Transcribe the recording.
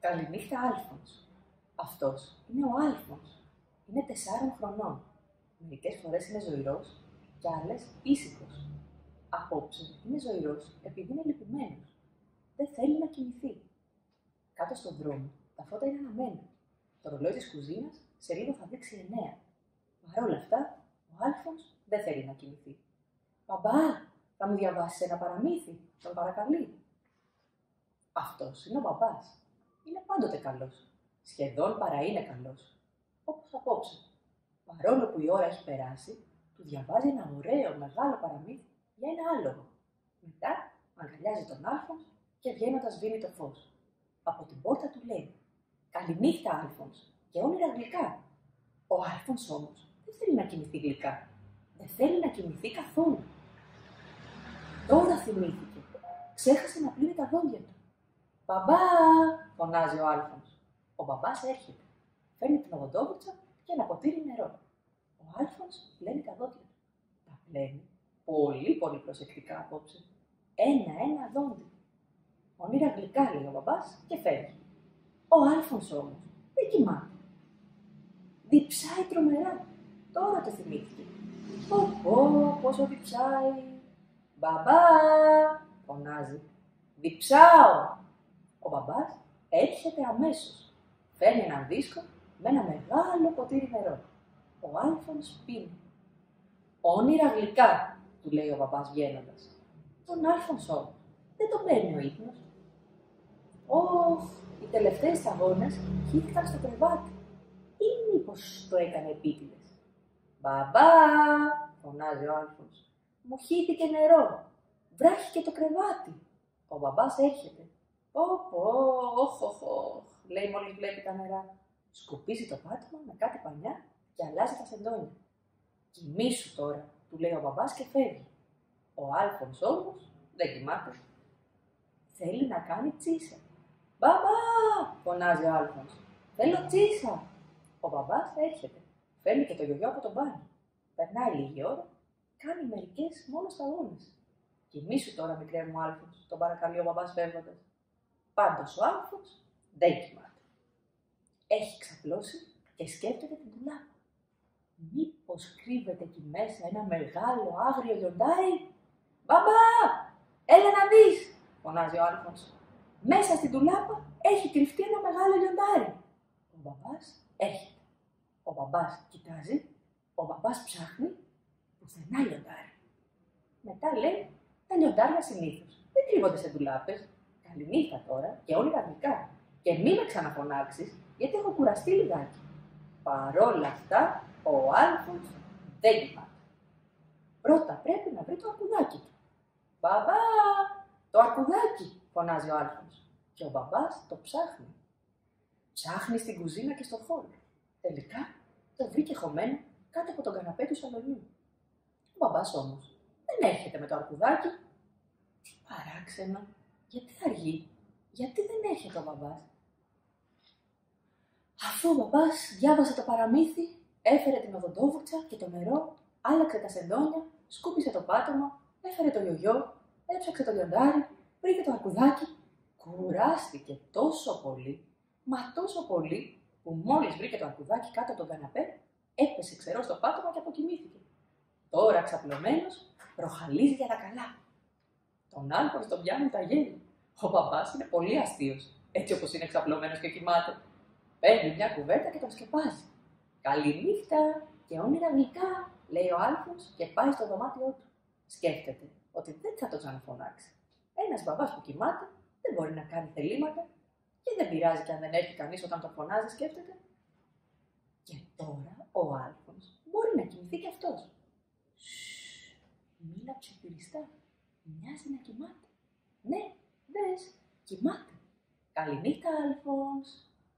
Καληνύχτα, Άλφονς. Αυτός είναι ο Άλφονς. Είναι τεσσάρων χρονών. Μερικές φορές είναι ζωηρός και άλλες ήσυχος. Απόψε είναι ζωηρός επειδή είναι λυπημένος. Δεν θέλει να κοιμηθεί. Κάτω στον δρόμο τα φώτα είναι αναμένα. Το ρολόι της κουζίνας σε λίγο θα δείξει εννέα. Παρ' όλα αυτά, ο Άλφονς δεν θέλει να κοιμηθεί. Μπαμπά, θα μου διαβάσεις ένα παραμύθι, τον παρακαλεί. Αυτός είναι ο μπαμπάς. Είναι πάντοτε καλός. Σχεδόν παρά είναι καλός. Όπως απόψε. Παρόλο που η ώρα έχει περάσει, του διαβάζει ένα ωραίο μεγάλο παραμύθι για ένα άλογο. Μετά αγκαλιάζει τον Άλφονς και βγαίνοντας σβήνει το φως. Από την πόρτα του λέει «Καληνύχτα, Άλφονς, και όνειρα γλυκά». Ο Άλφονς όμως δεν θέλει να κοιμηθεί γλυκά. Δεν θέλει να κοιμηθεί καθόλου. Τώρα θυμήθηκε. Ξέχασε να πλύνει τα δόντια του. «Μπαμπά!» Φωνάζει ο Άλφονς. Ο μπαμπάς έρχεται. Φέρνει την οδοντόβουρτσα και ένα ποτήρι νερό. Ο Άλφονς πλένει τα δόντια του. Τα πλένει πολύ πολύ προσεκτικά απόψε. Ένα-ένα δόντι. Όνειρα γλυκά λέει ο μπαμπάς και φεύγει. Ο Άλφονς όμως δεν κοιμάται. Διψάει τρομερά. Τώρα το θυμήθηκε. Πω πω, πόσο διψάει. Μπαμπά, φωνάζει. Διψάω. Ο μπαμπάς έρχεται αμέσως. Φέρνει έναν δίσκο με ένα μεγάλο ποτήρι νερό. Ο Άλφονς πίνει. Όνειρα γλυκά, του λέει ο μπαμπάς βγαίνοντας. Τον Άλφονς όμως δεν το παίρνει ο ύπνος. Ωχ, οι τελευταίες αγώνες χύθηκαν στο κρεβάτι. Ή μήπως το έκανε επίτηδες. Μπαμπά, φωνάζει ο Άλφονς. Μου χύθηκε νερό. Βράχηκε το κρεβάτι. Ο μπαμπάς έρχεται. Πω, πω, όχ, όχ, όχ, λέει μόλις βλέπει τα νερά. Σκουπίζει το πάτωμα με κάτι πανιά και αλλάζει τα σεντόνια. Κοιμήσου τώρα, του λέει ο μπαμπάς και φεύγει. Ο Άλφονς όμως δεν κοιμάται. Θέλει να κάνει τσίσα. Μπαμπά, φωνάζει ο Άλφονς. Θέλω τσίσα. Ο μπαμπάς έρχεται. Φέρνει και το γιογιό από τον μπάνι. Περνάει λίγη ώρα, κάνει μερικές μόνο σταγόνες. Κοιμήσου τώρα, μικρέ μου Άλφονς, τον παρακαλεί ο μπαμπάς φεύγοντας. Πάντως ο Άλφονς δεν κοιμάται. Έχει ξαπλώσει και σκέφτεται την τουλάπα. Μήπως κρύβεται εκεί μέσα ένα μεγάλο άγριο λιοντάρι; Μπαμπά, έλα να δεις, φωνάζει ο Άλφονς. Μέσα στην τουλάπα έχει κρυφτεί ένα μεγάλο λιοντάρι. Ο μπαμπάς έρχεται. Ο μπαμπάς κοιτάζει, ο μπαμπάς ψάχνει, πουθενά λιοντάρι. Μετά λέει, τα λιοντάρια συνήθως δεν κρύβονται σε ντουλάπε. Καληνύχτα τώρα και όλοι τα γλυκά. Και μην με ξαναφωνάξεις, γιατί έχω κουραστεί λιγάκι. Παρόλα αυτά, ο Άλφος δεν κοιμάται. Πρώτα πρέπει να βρει το αρκουδάκι του. Μπαμπά, το αρκουδάκι, φωνάζει ο Άλφος. Και ο μπαμπάς το ψάχνει. Ψάχνει στην κουζίνα και στο χώρο. Τελικά το βρήκε χωμένο κάτω από τον καναπέ του σαλονιού. Ο μπαμπάς όμως δεν έρχεται με το αρκουδάκι. Τι παράξενο, γιατί θα αργεί, γιατί δεν έρχεται ο μπαμπάς; Αφού ο μπαμπάς διάβασε το παραμύθι, έφερε την οδοντόβουρτσα και το νερό, άλλαξε τα σεντόνια, σκούπισε το πάτωμα, έφερε το γιογιό, έψαξε το λιοντάρι, βρήκε το αρκουδάκι, κουράστηκε τόσο πολύ, μα τόσο πολύ, που μόλις βρήκε το αρκουδάκι κάτω από τον καναπέ, έπεσε ξερό στο πάτωμα και αποκοιμήθηκε. Τώρα ξαπλωμένος, προχαλίζει για τα καλά. Τον Άλφον τον πιάνουν τα γέλια. Ο μπαμπά είναι πολύ αστείος, έτσι όπως είναι ξαπλωμένο και κοιμάται. Παίρνει μια κουβέρτα και τον σκεπάζει. Καληνύχτα και όνειρα γλυκά, λέει ο Άλφος και πάει στο δωμάτιό του. Σκέφτεται ότι δεν θα το ξαναφωνάξει. Ένας μπαμπάς που κοιμάται δεν μπορεί να κάνει θελήματα και δεν πειράζει και αν δεν έρθει κανείς όταν το φωνάζει, σκέφτεται. Και τώρα ο Άλφος μπορεί να κοιμηθεί κι αυτός. Μίλα ψιθυριστά. Μοιάζει να κοιμάται. Ναι, δες, κοιμάται. Καληνύχτα, Άλφονς.